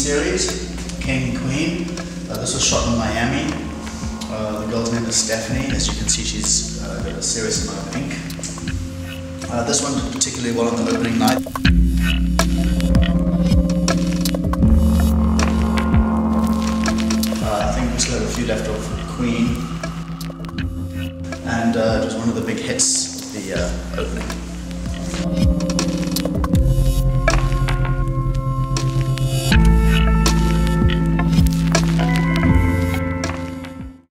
series, king and Uh, this was shot in Miami. Uh, the girl's name is Stephanie. As you can see, she's uh, got a serious amount of ink. Uh, this one did particularly well on the opening night. Uh, I think we still have a few left of Queen. And uh, it was one of the big hits of the opening.